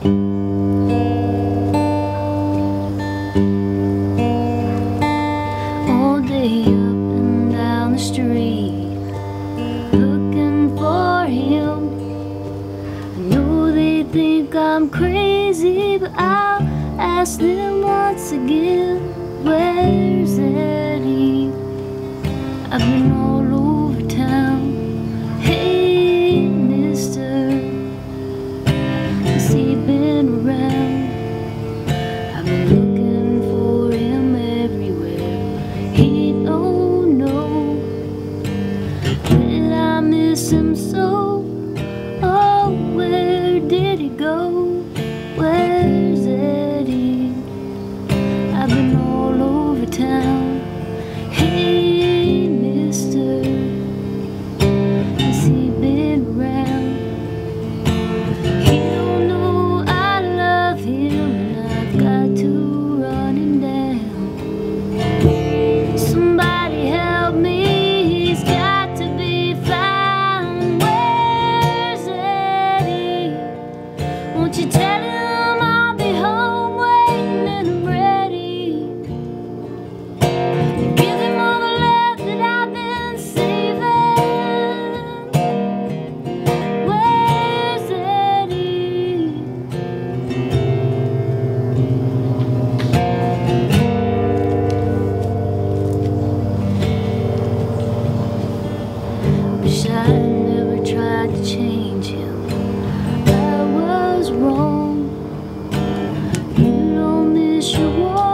All day up and down the street Looking for him I know they think I'm crazy But I'll ask them once again Where's Eddie? I've been You tell 容。容你是我